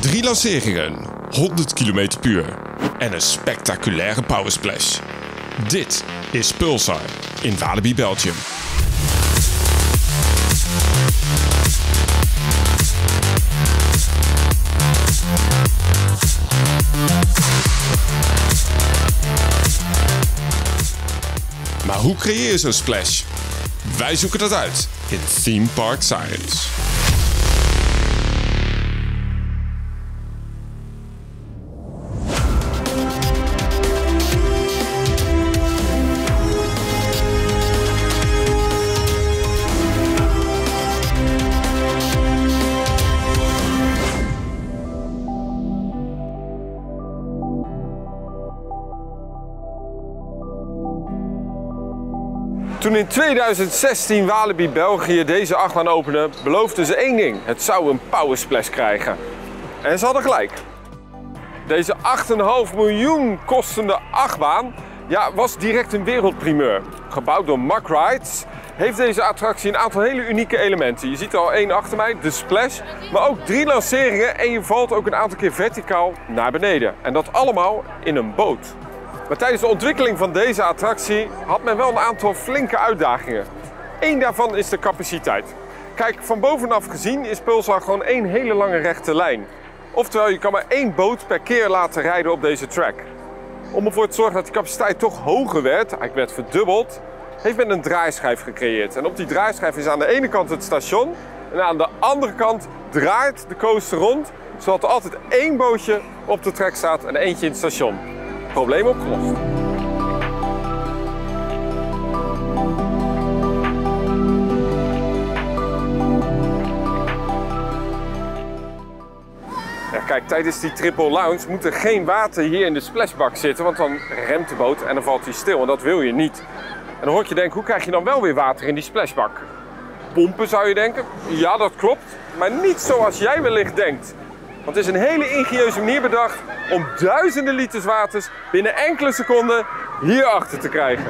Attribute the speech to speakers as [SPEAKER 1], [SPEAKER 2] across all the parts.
[SPEAKER 1] Drie lanceringen, 100 km per uur en een spectaculaire powersplash. Dit is Pulsar in Walibi, Belgium. Maar hoe creëer je zo'n splash? Wij zoeken dat uit in Theme Park Science.
[SPEAKER 2] Toen in 2016 Walibi België deze achtbaan opende, beloofden ze één ding. Het zou een power splash krijgen. En ze hadden gelijk. Deze 8,5 miljoen kostende achtbaan ja, was direct een wereldprimeur. Gebouwd door Mack Rides heeft deze attractie een aantal hele unieke elementen. Je ziet er al één achter mij, de splash, maar ook drie lanceringen en je valt ook een aantal keer verticaal naar beneden. En dat allemaal in een boot. Maar tijdens de ontwikkeling van deze attractie had men wel een aantal flinke uitdagingen. Eén daarvan is de capaciteit. Kijk, van bovenaf gezien is Pulsar gewoon één hele lange rechte lijn. Oftewel, je kan maar één boot per keer laten rijden op deze track. Om ervoor te zorgen dat die capaciteit toch hoger werd, eigenlijk werd verdubbeld, heeft men een draaischijf gecreëerd. En op die draaischijf is aan de ene kant het station en aan de andere kant draait de coaster rond, zodat er altijd één bootje op de track staat en eentje in het station. Probleem opgelost. Ja, kijk, tijdens die triple lounge moet er geen water hier in de splashbak zitten, want dan remt de boot en dan valt hij stil. En dat wil je niet. En dan hoor je denken, hoe krijg je dan wel weer water in die splashbak? Pompen zou je denken? Ja, dat klopt. Maar niet zoals jij wellicht denkt. Want het is een hele ingenieuze manier bedacht om duizenden liters waters binnen enkele seconden hierachter te krijgen.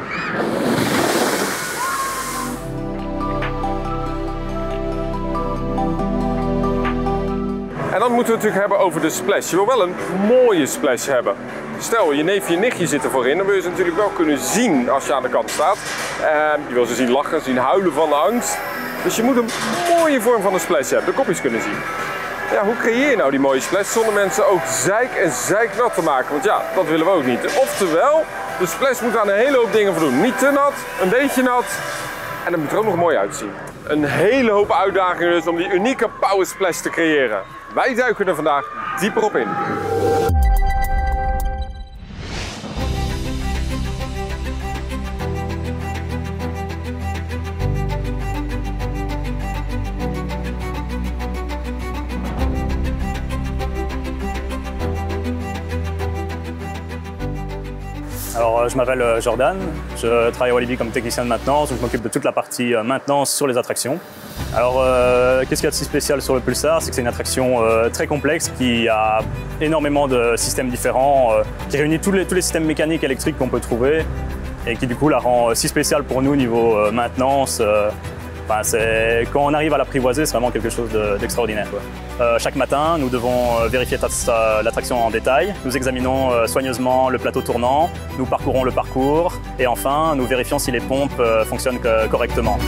[SPEAKER 2] En dan moeten we het natuurlijk hebben over de splash. Je wil wel een mooie splash hebben. Stel, je neefje en nichtje zitten voorin, dan wil je ze natuurlijk wel kunnen zien als je aan de kant staat. En je wil ze zien lachen, zien huilen van angst. Dus je moet een mooie vorm van een splash hebben, de kopjes kunnen zien. Ja, hoe creëer je nou die mooie splash zonder mensen ook zeik en zeiknat te maken? Want ja, dat willen we ook niet. Oftewel, de splash moet aan een hele hoop dingen voldoen. Niet te nat, een beetje nat en dan moet er ook nog mooi uitzien. Een hele hoop uitdagingen dus om die unieke power splash te creëren. Wij duiken er vandaag dieper op in.
[SPEAKER 3] Alors, euh, je m'appelle euh, Jordan, je travaille à Walibi comme technicien de maintenance, donc je m'occupe de toute la partie euh, maintenance sur les attractions. Alors, qu'est-ce qu'il y a de si spécial sur le Pulsar? C'est que c'est une attraction très complexe qui a énormément de systèmes différents, qui réunit tous les, systèmes mécaniques et électriques qu'on peut trouver et qui du coup la rend si spéciale pour nous au niveau maintenance. Quand on arrive à l'apprivoiser, c'est vraiment quelque chose de- d'extraordinaire. Euh, chaque matin, nous devons euh, vérifier l'attraction en détail. Nous examinons euh, soigneusement le plateau tournant, nous parcourons le parcours et enfin, nous vérifions si les pompes fonctionnent co- correctement.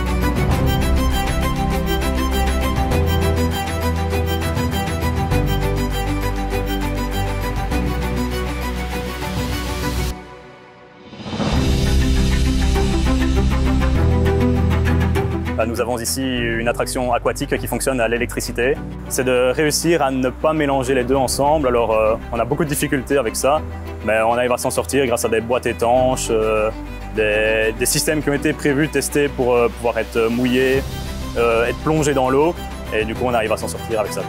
[SPEAKER 3] Nous avons ici une attraction aquatique qui fonctionne à l'électricité. C'est de réussir à ne pas mélanger les deux ensemble. Alors, euh, on a beaucoup de difficultés avec ça, mais on arrive à s'en sortir grâce à des boîtes étanches, euh, des, systèmes qui ont été prévus, testés pour euh, pouvoir être mouillés, être plongés dans l'eau. Et du coup, on arrive à s'en sortir avec ça.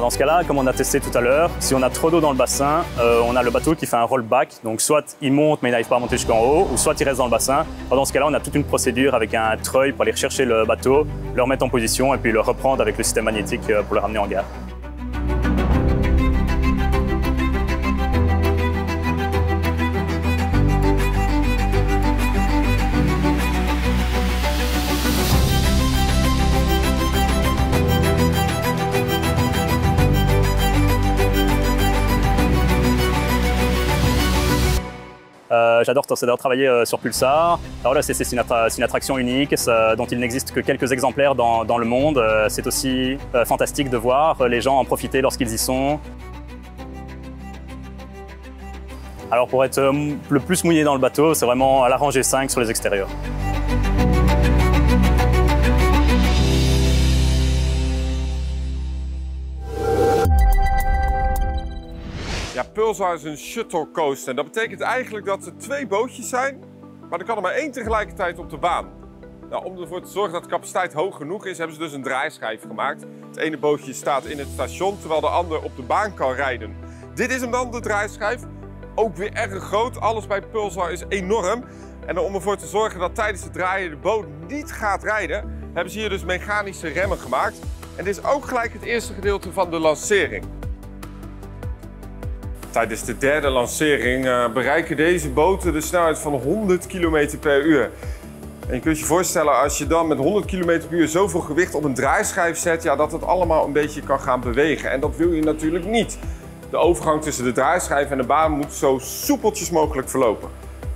[SPEAKER 3] Dans ce cas-là, comme on a testé tout à l'heure, si on a trop d'eau dans le bassin, euh, on a le bateau qui fait un rollback. Donc soit il monte mais il n'arrive pas à monter jusqu'en haut, ou soit il reste dans le bassin. Dans ce cas-là, on a toute une procédure avec un treuil pour aller rechercher le bateau, le remettre en position et puis le reprendre avec le système magnétique euh, pour le ramener en gare. J'adore travailler euh, sur Pulsar. C'est une, attraction unique dont il n'existe que quelques exemplaires dans, dans le monde. Euh, c'est aussi euh, fantastique de voir les gens en profiter lorsqu'ils y sont. Alors pour être le plus mouillé dans le bateau, c'est vraiment à la rangée 5 sur les extérieurs.
[SPEAKER 2] Pulsar is een shuttle coaster. En dat betekent eigenlijk dat er twee bootjes zijn, maar er kan er maar één tegelijkertijd op de baan. Nou, om ervoor te zorgen dat de capaciteit hoog genoeg is, hebben ze dus een draaischijf gemaakt. Het ene bootje staat in het station, terwijl de ander op de baan kan rijden. Dit is hem dan, de draaischijf. Ook weer erg groot. Alles bij Pulsar is enorm. En om ervoor te zorgen dat tijdens het draaien de boot niet gaat rijden, hebben ze hier dus mechanische remmen gemaakt. En dit is ook gelijk het eerste gedeelte van de lancering. Tijdens de derde lancering uh, bereiken deze boten de snelheid van 100 km per uur. En je kunt je voorstellen als je dan met 100 km per uur zoveel gewicht op een draaischijf zet, ja, dat het allemaal een beetje kan gaan bewegen. En dat wil je natuurlijk niet. De overgang tussen de draaischijf en de baan moet zo soepeltjes mogelijk verlopen.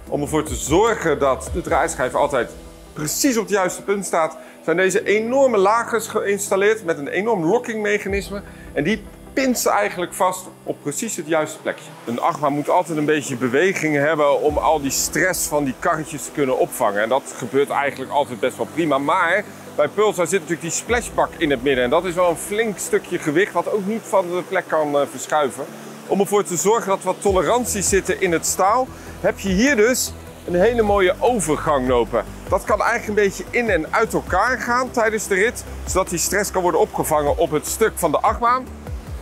[SPEAKER 2] Om ervoor te zorgen dat de draaischijf altijd precies op het juiste punt staat, zijn deze enorme lagers geïnstalleerd met een enorm lockingmechanisme. En die pint eigenlijk vast op precies het juiste plekje. Een achtbaan moet altijd een beetje beweging hebben om al die stress van die karretjes te kunnen opvangen. En dat gebeurt eigenlijk altijd best wel prima. Maar bij Pulsar zit natuurlijk die splashbak in het midden. En dat is wel een flink stukje gewicht wat ook niet van de plek kan uh, verschuiven. Om ervoor te zorgen dat wat toleranties zitten in het staal, heb je hier dus een hele mooie overgang lopen. Dat kan eigenlijk een beetje in en uit elkaar gaan tijdens de rit, zodat die stress kan worden opgevangen op het stuk van de achtbaan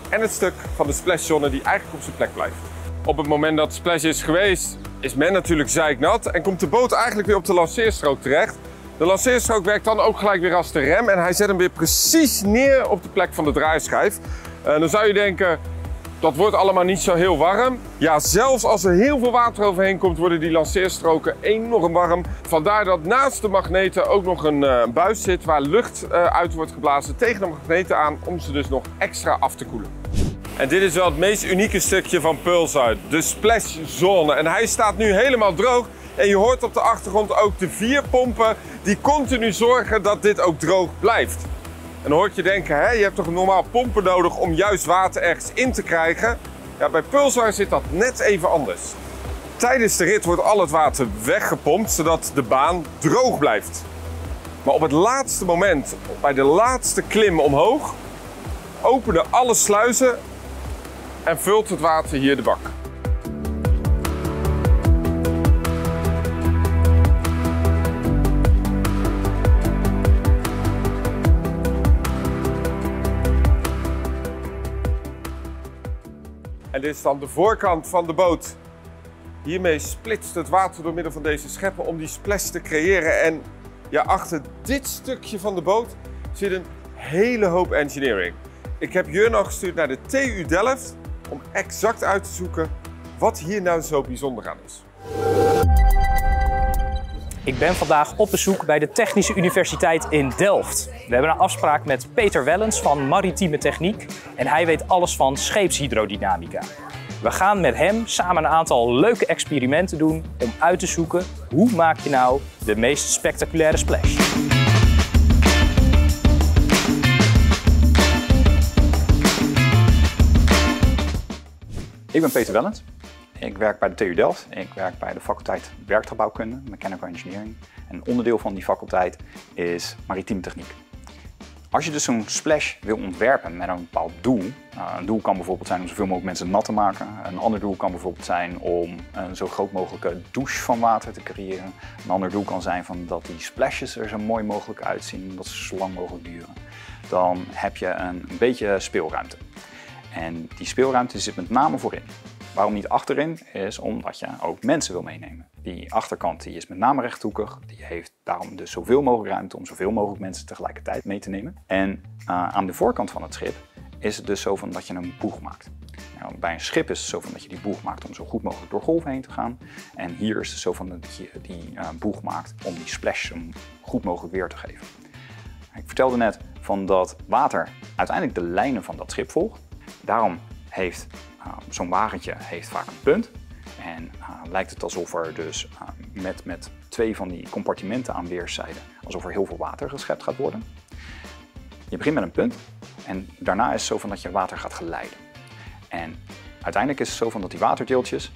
[SPEAKER 2] en het stuk van de splashzone die eigenlijk op zijn plek blijft. Op het moment dat splash is geweest, is men natuurlijk zeiknat en komt de boot eigenlijk weer op de lanceerstrook terecht. De lanceerstrook werkt dan ook gelijk weer als de rem en hij zet hem weer precies neer op de plek van de draaischijf. Uh, dan zou je denken, dat wordt allemaal niet zo heel warm. Ja, zelfs als er heel veel water overheen komt, worden die lanceerstroken enorm warm. Vandaar dat naast de magneten ook nog een uh, buis zit waar lucht uh, uit wordt geblazen tegen de magneten aan om ze dus nog extra af te koelen. En dit is wel het meest unieke stukje van Pulsar, de splashzone. En hij staat nu helemaal droog. En je hoort op de achtergrond ook de vier pompen die continu zorgen dat dit ook droog blijft. En dan hoort je denken, hè, je hebt toch normaal pompen nodig om juist water ergens in te krijgen? Ja, bij Pulsar zit dat net even anders. Tijdens de rit wordt al het water weggepompt, zodat de baan droog blijft. Maar op het laatste moment, bij de laatste klim omhoog, openen alle sluizen en vult het water hier de bak. En dit is dan de voorkant van de boot. Hiermee splitst het water door middel van deze scheppen om die splash te creëren. En ja, achter dit stukje van de boot zit een hele hoop engineering. Ik heb Jurno gestuurd naar de TU Delft om exact uit te zoeken wat hier nou zo bijzonder aan is.
[SPEAKER 4] Ik ben vandaag op bezoek bij de Technische Universiteit in Delft. We hebben een afspraak met Peter Wellens van Maritieme Techniek en hij weet alles van scheepshydrodynamica. We gaan met hem samen een aantal leuke experimenten doen om uit te zoeken hoe maak je nou de meest spectaculaire splash.
[SPEAKER 5] Ik ben Peter Wellens. Ik werk bij de TU Delft. Ik werk bij de faculteit Werktuigbouwkunde, Mechanical Engineering. En een onderdeel van die faculteit is maritieme techniek. Als je dus zo'n splash wil ontwerpen met een bepaald doel, uh, een doel kan bijvoorbeeld zijn om zoveel mogelijk mensen nat te maken. Een ander doel kan bijvoorbeeld zijn om een zo groot mogelijke douche van water te creëren. Een ander doel kan zijn van dat die splashes er zo mooi mogelijk uitzien, dat ze zo lang mogelijk duren. Dan heb je een beetje speelruimte. En die speelruimte zit met name voorin. Waarom niet achterin? Is omdat je ook mensen wil meenemen. Die achterkant die is met name rechthoekig. Die heeft daarom dus zoveel mogelijk ruimte om zoveel mogelijk mensen tegelijkertijd mee te nemen. En uh, aan de voorkant van het schip is het dus zo van dat je een boeg maakt. Nou, bij een schip is het zo van dat je die boeg maakt om zo goed mogelijk door golven heen te gaan. En hier is het zo van dat je die uh, boeg maakt om die splash zo goed mogelijk weer te geven. Ik vertelde net van dat water uiteindelijk de lijnen van dat schip volgt. Daarom heeft zo'n wagentje heeft vaak een punt. En uh, lijkt het alsof er dus uh, met, met twee van die compartimenten aan weerszijden, alsof er heel veel water geschept gaat worden. Je begint met een punt en daarna is het zo van dat je water gaat geleiden. En uiteindelijk is het zo van dat die waterdeeltjes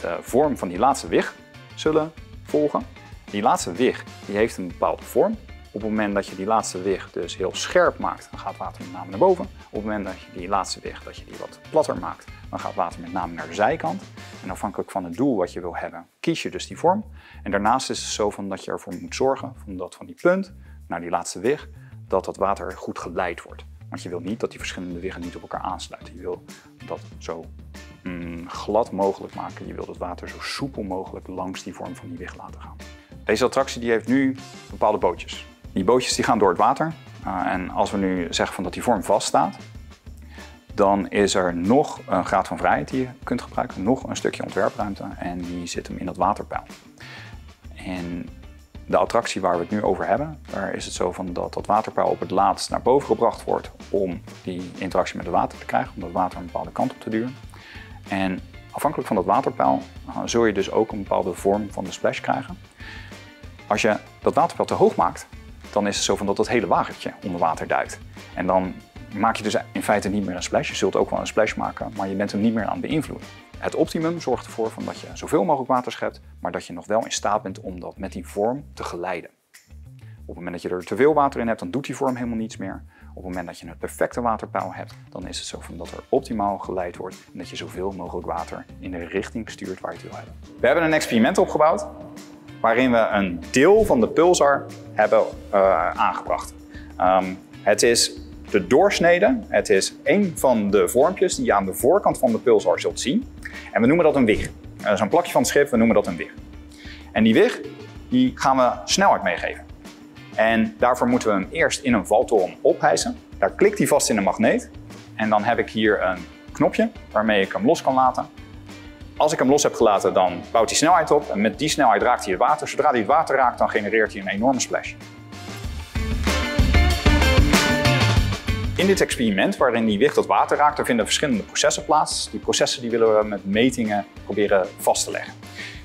[SPEAKER 5] de vorm van die laatste wig zullen volgen. Die laatste wig die heeft een bepaalde vorm. Op het moment dat je die laatste wig dus heel scherp maakt, dan gaat water met name naar boven. Op het moment dat je die laatste wig dat je die wat platter maakt, dan gaat water met name naar de zijkant. En afhankelijk van het doel wat je wil hebben, kies je dus die vorm. En daarnaast is het zo van dat je ervoor moet zorgen van dat van die punt naar die laatste wig, dat dat water goed geleid wordt. Want je wil niet dat die verschillende wiggen niet op elkaar aansluiten. Je wil dat zo mm, glad mogelijk maken. Je wil het water zo soepel mogelijk langs die vorm van die wig laten gaan. Deze attractie die heeft nu bepaalde bootjes. Die bootjes die gaan door het water. Uh, en als we nu zeggen van dat die vorm vaststaat, dan is er nog een graad van vrijheid die je kunt gebruiken, nog een stukje ontwerpruimte en die zit hem in dat waterpeil. En de attractie waar we het nu over hebben, daar is het zo van dat dat waterpeil op het laatst naar boven gebracht wordt om die interactie met het water te krijgen, om dat water een bepaalde kant op te duwen. En afhankelijk van dat waterpeil uh, zul je dus ook een bepaalde vorm van de splash krijgen. Als je dat waterpeil te hoog maakt, dan is het zo van dat het hele wagentje onder water duikt. En dan maak je dus in feite niet meer een splash. Je zult ook wel een splash maken, maar je bent hem niet meer aan het beïnvloeden. Het optimum zorgt ervoor van dat je zoveel mogelijk water schept, maar dat je nog wel in staat bent om dat met die vorm te geleiden. Op het moment dat je er te veel water in hebt, dan doet die vorm helemaal niets meer. Op het moment dat je het perfecte waterpeil hebt, dan is het zo van dat er optimaal geleid wordt en dat je zoveel mogelijk water in de richting stuurt waar je het wil hebben. We hebben een experiment opgebouwd waarin we een deel van de pulsar hebben uh, aangebracht. Um, het is de doorsnede. Het is een van de vormpjes die je aan de voorkant van de pulsar zult zien. En we noemen dat een wig. Dat is een plakje van het schip, we noemen dat een wig. En die wig die gaan we snelheid meegeven. En daarvoor moeten we hem eerst in een valtoren ophijsen. Daar klikt hij vast in een magneet. En dan heb ik hier een knopje waarmee ik hem los kan laten. Als ik hem los heb gelaten, dan bouwt hij snelheid op. En met die snelheid raakt hij het water. Zodra hij het water raakt, dan genereert hij een enorme splash. In dit experiment, waarin die wicht tot water raakt, er vinden verschillende processen plaats. Die processen die willen we met metingen proberen vast te leggen.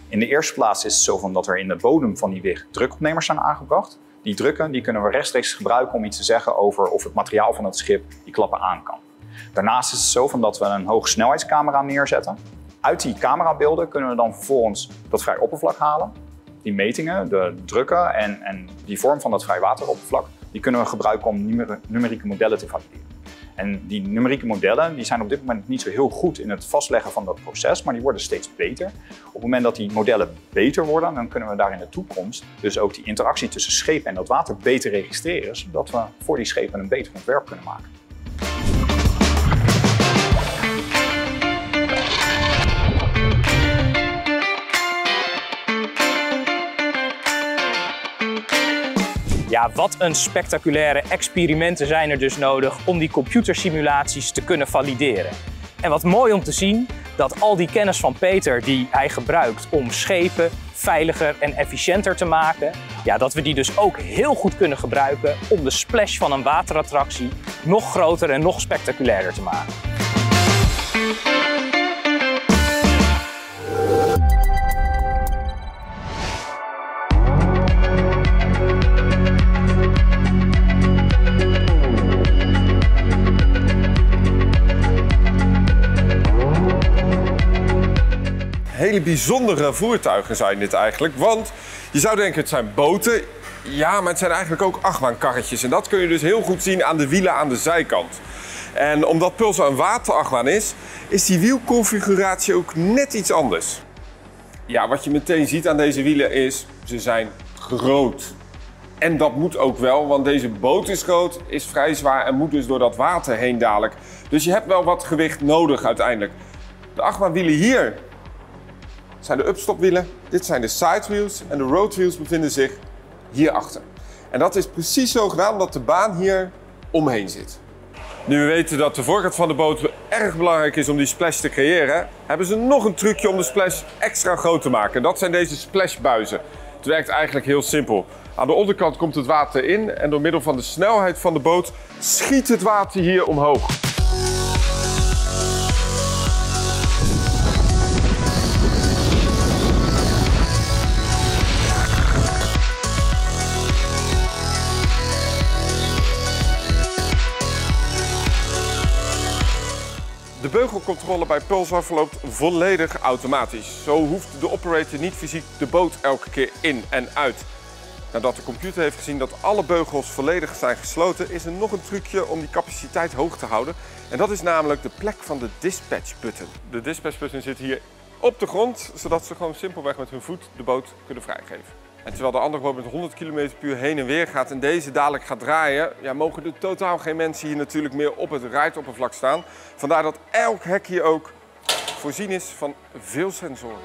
[SPEAKER 5] In de eerste plaats is het zo van dat er in de bodem van die wicht drukopnemers zijn aangebracht. Die drukken die kunnen we rechtstreeks gebruiken om iets te zeggen over of het materiaal van het schip die klappen aan kan. Daarnaast is het zo van dat we een hoge snelheidscamera neerzetten. Uit die camerabeelden kunnen we dan vervolgens dat vrij oppervlak halen. Die metingen, de drukken en, en die vorm van dat vrij wateroppervlak, die kunnen we gebruiken om numer numerieke modellen te valideren. En die numerieke modellen die zijn op dit moment niet zo heel goed in het vastleggen van dat proces, maar die worden steeds beter. Op het moment dat die modellen beter worden, dan kunnen we daar in de toekomst dus ook die interactie tussen schepen en dat water beter registreren, zodat we voor die schepen een beter ontwerp kunnen maken.
[SPEAKER 4] Ja, wat een spectaculaire experimenten zijn er dus nodig om die computersimulaties te kunnen valideren. En wat mooi om te zien, dat al die kennis van Peter die hij gebruikt om schepen veiliger en efficiënter te maken, ja, dat we die dus ook heel goed kunnen gebruiken om de splash van een waterattractie nog groter en nog spectaculairder te maken.
[SPEAKER 2] Bijzondere voertuigen zijn dit eigenlijk. Want je zou denken het zijn boten. Ja, maar het zijn eigenlijk ook achtbaankarretjes. En dat kun je dus heel goed zien aan de wielen aan de zijkant. En omdat Pulsar een waterachtbaan is, is die wielconfiguratie ook net iets anders. Ja, wat je meteen ziet aan deze wielen is, ze zijn groot. En dat moet ook wel, want deze boot is groot, is vrij zwaar en moet dus door dat water heen dadelijk. Dus je hebt wel wat gewicht nodig uiteindelijk. De achtbaanwielen hier zijn de upstopwielen, dit zijn de sidewheels en de roadwheels bevinden zich hierachter. En dat is precies zo gedaan omdat de baan hier omheen zit. Nu we weten dat de voorkant van de boot erg belangrijk is om die splash te creëren, hebben ze nog een trucje om de splash extra groot te maken. Dat zijn deze splashbuizen. Het werkt eigenlijk heel simpel. Aan de onderkant komt het water in en door middel van de snelheid van de boot schiet het water hier omhoog. De beugelcontrole bij Pulsar verloopt volledig automatisch. Zo hoeft de operator niet fysiek de boot elke keer in en uit. Nadat de computer heeft gezien dat alle beugels volledig zijn gesloten, is er nog een trucje om die capaciteit hoog te houden. En dat is namelijk de plek van de dispatch button. De dispatch button zit hier op de grond, zodat ze gewoon simpelweg met hun voet de boot kunnen vrijgeven. En terwijl de andere boot met 100 km per uur heen en weer gaat en deze dadelijk gaat draaien, ja, mogen er totaal geen mensen hier natuurlijk meer op het rijoppervlak staan. Vandaar dat elk hek hier ook voorzien is van veel sensoren.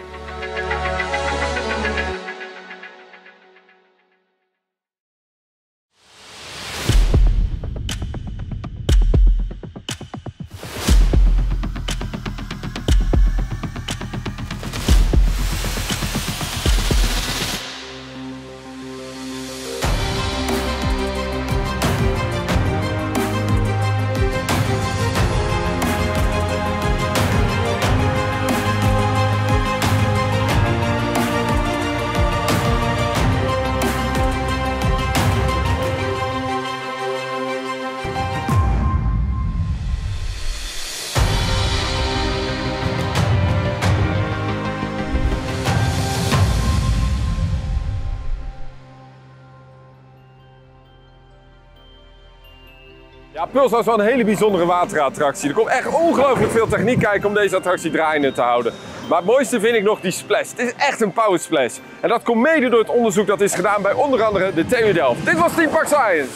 [SPEAKER 2] Pulsar is wel een hele bijzondere waterattractie. Er komt echt ongelooflijk veel techniek kijken om deze attractie draaiende te houden. Maar het mooiste vind ik nog die splash. Het is echt een power splash. En dat komt mede door het onderzoek dat is gedaan bij onder andere de TU Delft. Dit was Team Park Science.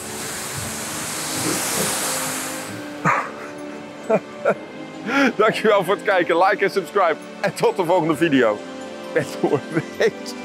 [SPEAKER 2] Dankjewel voor het kijken, like en subscribe. En tot de volgende video. Woord.